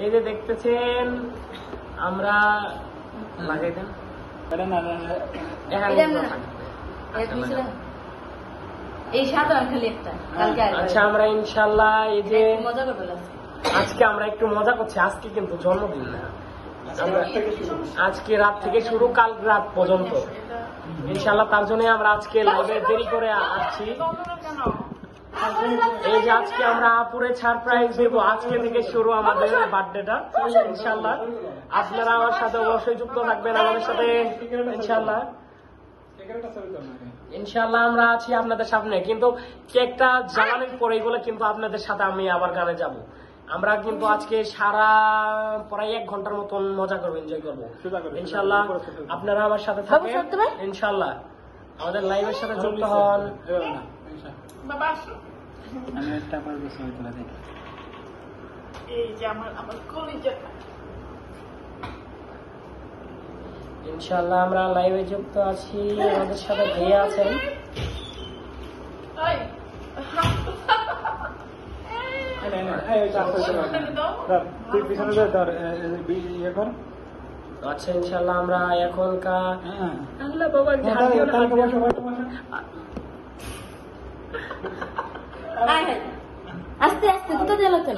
এই যে দেখতেছেন আমরা লাগাই দেন। না। এই। আচ্ছা আমরা ইনশাল্লাহ এই যে। আজকে? আমরা একটু মজা করছি আজকে কিন্তু জন্মদিন না। আজকে রাত থেকে শুরু কাল রাত পর্যন্ত। ইনশাল্লাহ তার জন্য আমরা আজকে লাইভে দেরি করে আসছি। এই যে আজকে আমরা সারপ্রাইজ দেবো আজকে থেকে শুরু আমাদের বার্থডেটা ইনশাল্লাহ আপনারা আমার সাথে অবশ্যই যুক্ত থাকবেন আমাদের সাথে ইনশাল্লাহ। ইনশাল্লাহ আমরা আছি আপনাদের সামনে কিন্তু কেকটা জ্বালানোর পরে এগুলো কিন্তু আপনাদের সাথে আমি আবার গানে যাব। আমরা কিন্তু আজকে সারা প্রায় এক ঘণ্টার মতন মজা করব এনজয় করব। ইনশাল্লাহ। আপনারা আমার সাথে থাকবেন ইনশাল্লাহ আমাদের লাইভের সাথে যুক্ত হন ইনশাআল্লাহ। আমি একটা আবার ছবি তুলে দিই ইনশাল্লাহ আমরা লাইভে যুক্ত আছি আমাদের সাথে ভাইয়া আছেন পিছনে আচ্ছা ইনশাল্লাহ আমরা এখনকার হ্যাঁ। আল্লাহ বাবা হ্যাঁ। আস্তে আস্তে দুটো দিয়ে লাগছে